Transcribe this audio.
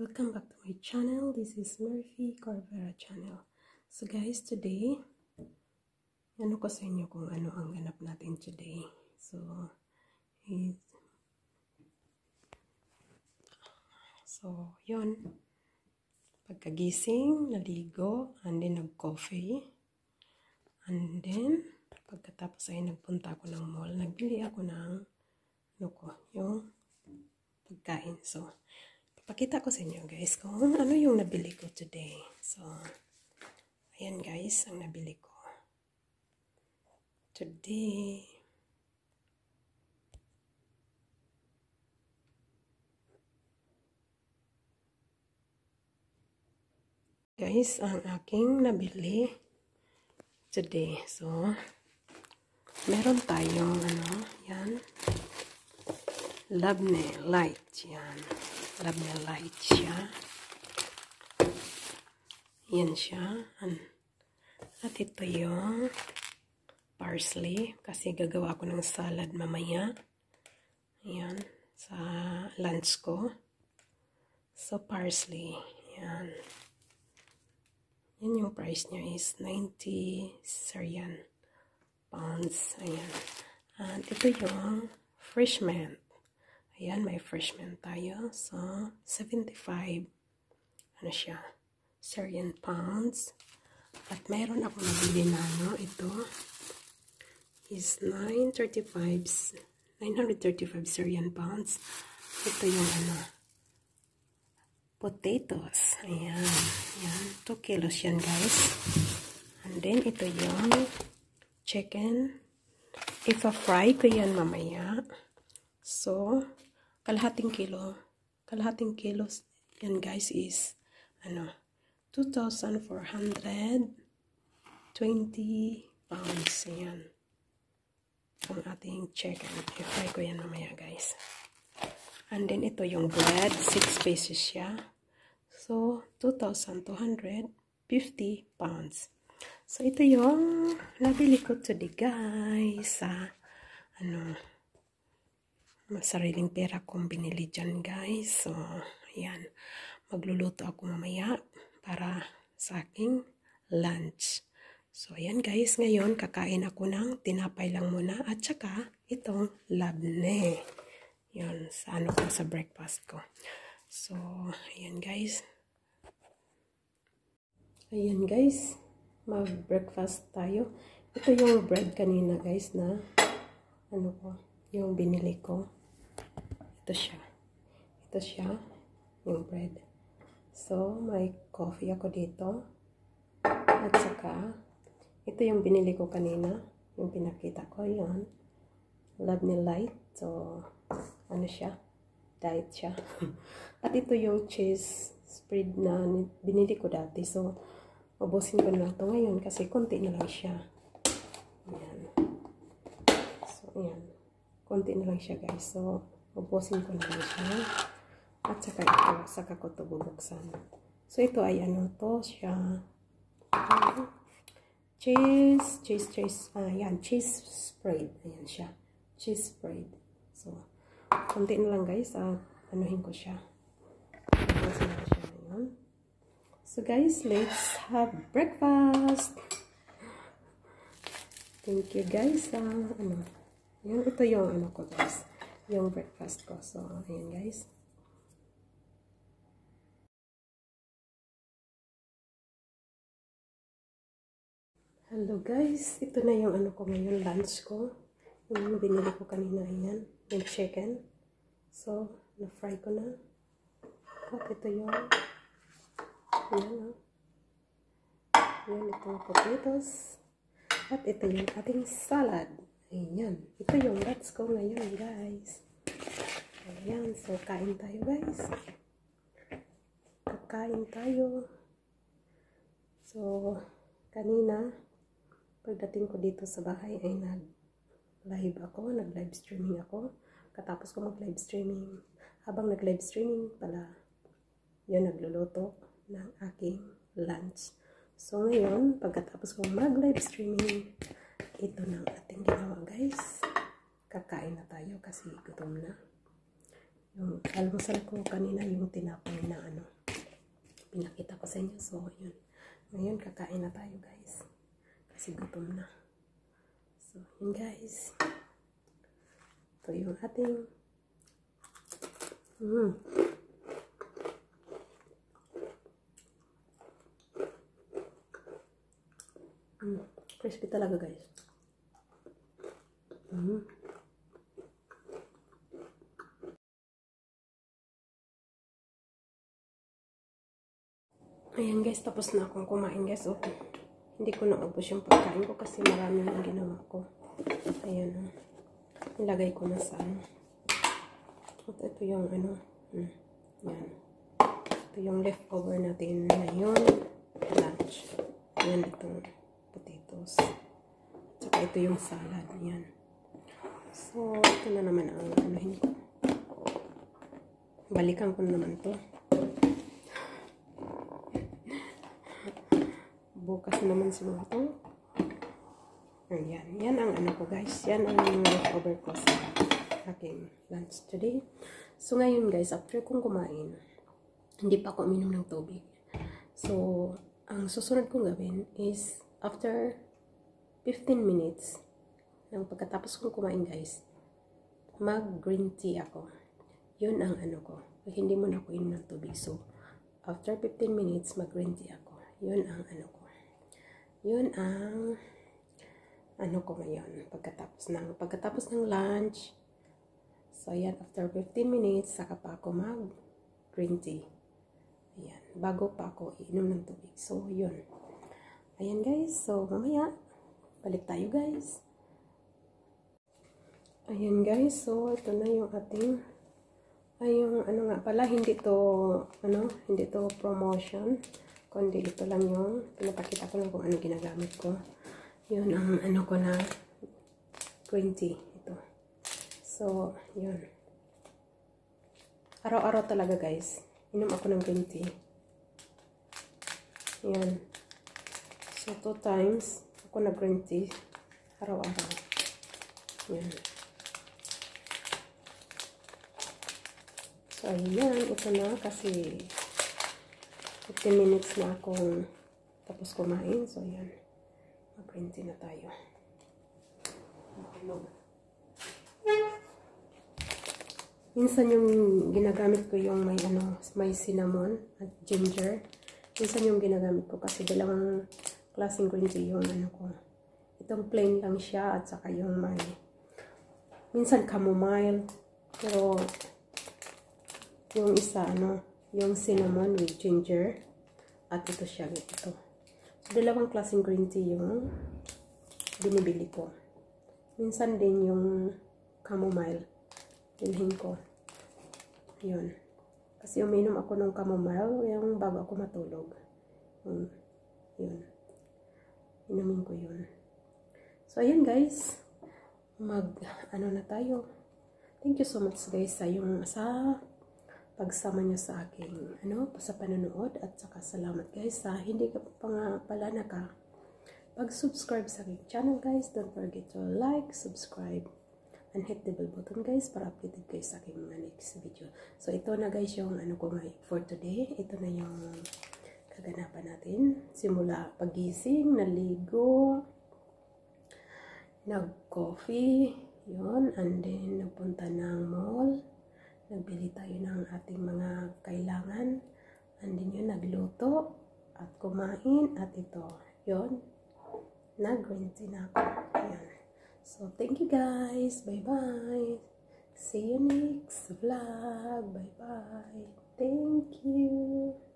Welcome back to my channel. This is Murphy Corvera channel. So guys, today, ano ko sa inyo kung ano ang ganap natin today. So, it, so, yun. Pagkagising, naligo, and then nag-coffee. And then, pagkatapos ay nagpunta ako ng mall, nagbili ako ng, ano ko, yung pagkain. So, Pakita ko sa inyo guys kung ano yung nabili ko today. So, ayan guys, ang nabili ko. Today, guys, ang aking nabili today. So, meron tayong ano, yan, Labne Light, yan. Alam niya light siya. Yan siya. At ito yung parsley. Kasi gagawa ko ng salad mamaya. Ayan. Sa lunch ko. So, parsley. Yan. Yan yung price niya is 90 Syrian pounds. Ayan. And ito yung fresh mint. Ayan, may freshman tayo. So, 75, ano siya, Syrian pounds. At mayroon ako nabili na, no, ito is 935, 935 Syrian pounds. Ito yung, ano, potatoes. Ayan, ayan, 2 kilos yan, guys. And then, ito yung chicken. Ipa-fry ko yan mamaya. So, kalahating kilo, kalahating kilos, yan guys is, ano, 2,420 pounds. Yan. Ang ating chicken. I-fry ko yan mamaya guys. And then ito yung bread. 6 pieces siya. So, 2,250 pounds. So, ito yung nabili ko today guys. Sa, ano, sariling pera kong binili dyan guys. So, ayan. Magluluto ako mamaya para sa aking lunch. So, ayan guys. Ngayon, kakain ako ng tinapay lang muna. At saka, itong labne. Yun, sa ano ko, sa breakfast ko. So, ayan guys. Ayan guys. Mag-breakfast tayo. Ito yung bread kanina guys na ano ko, yung binili ko. Ito siya. Ito siya. Yung bread. So, may coffee ako dito. At saka, ito yung binili ko kanina. Yung pinakita ko. Yan. Love Me Light. So, ano siya? Diet siya. At ito yung cheese spread na binili ko dati. So, ubusin ko na ito ngayon kasi konti na lang siya. Ayan. So, ayan. Konti na lang siya guys. So, Ubusin ko na siya. At saka ito, saka ko ito bubuksan. So, ito ay ano to siya. cheese, cheese, cheese. Ah, yan, cheese spread. Ayan siya. Cheese spread. So, konti na lang guys. Ah, anuhin ko siya. Ubusin ko siya. Ayan. So, guys, let's have breakfast. Thank you guys. Ah, ano. Yan, ito yung ano ko guys yung breakfast ko. So, ayan guys. Hello guys, ito na yung ano ko ngayon, lunch ko. Yung binili ko kanina, ayan, yung chicken. So, na-fry ko na. At ito yung, ayan o. Oh. Ayan, itong potatoes. At ito yung ating salad. Ayan. Ito yung nuts ko ngayon, guys. Ayan. So, kain tayo, guys. Kakain tayo. So, kanina, pagdating ko dito sa bahay ay nag-live ako, nag-live streaming ako. Katapos ko mag-live streaming, habang nag-live streaming pala, yun, nagluluto ng aking lunch. So, ngayon, pagkatapos ko mag-live streaming, ito na ating ginawa guys. Kakain na tayo kasi gutom na. Yung almusal ko kanina yung tinapay na ano. pinakita ko sa inyo. So, yun. Ngayon, kakain na tayo, guys. Kasi gutom na. So, yun, guys. Ito yung ating mm. Mm. Crispy talaga, guys. Mm. Ayan guys, tapos na akong kumain guys. Oh, hindi ko naubos yung pagkain ko kasi marami yung ginawa ko. Ayan oh. Ko na sa ano. At ito yung ano. Hmm, yan. Ito yung leftover natin ngayon. Lunch. Ayan itong potatoes. At saka ito yung salad. Ayan. So, ito na naman ang anuhin ko. Balikan ko na naman to. bukas naman siguro ito. Ayan. Yan ang ano ko guys. Yan ang leftover ko sa aking lunch today. So ngayon guys, after kong kumain, hindi pa ako uminom ng tubig. So, ang susunod kong gawin is after 15 minutes ng pagkatapos kong kumain guys, mag green tea ako. Yun ang ano ko. Hindi mo na ako inom ng tubig. So, after 15 minutes, mag green tea ako. Yun ang ano ko yun ang ano ko ngayon pagkatapos ng pagkatapos ng lunch so ayan after 15 minutes saka pa ako mag green tea ayan bago pa ako inom ng tubig so yun ayan guys so mamaya balik tayo guys ayan guys. So ito na yung ating ay yung ano nga pala hindi to ano hindi to promotion kundi ito lang yung pinapakita ko lang kung ano ginagamit ko. Yun ang ano ko na green tea ito. So yun. Araw-araw talaga guys. Inom ako ng green tea yan so two times ako na green tea araw-araw. Yan so ayan ito na kasi 15 minutes na akong tapos kumain. So, yan. Mag-printy na tayo. Minsan yung ginagamit ko yung may ano, may cinnamon at ginger. Minsan yung ginagamit ko kasi dalawang klaseng green tea yung ano ko. Itong plain lang siya at saka yung may minsan chamomile. Pero yung isa ano, yung cinnamon with ginger. At ito siya, ito. So, dalawang klaseng green tea yung binibili ko. Minsan din yung chamomile. Bilhin ko. Yun. Kasi uminom ako ng chamomile yung bago ako matulog. Yun. Yun. Inumin ko yun. So, ayan guys. Mag, ano na tayo. Thank you so much guys sa yung sa pagsama nyo sa aking ano, sa panonood at saka salamat guys sa hindi ka pa nga pala naka pag-subscribe sa aking channel guys. Don't forget to like, subscribe, and hit the bell button guys para updated kayo sa aking mga next video. So ito na guys yung ano ko nga for today. Ito na yung kaganapan natin. Simula pagising, naligo, nag-coffee, yon and then nagpunta ng mall nagbili tayo ng ating mga kailangan. Andin yun, nagluto at kumain at ito, yon nag-green tea na ako. Ayan. So, thank you guys. Bye-bye. See you next vlog. Bye-bye. Thank you.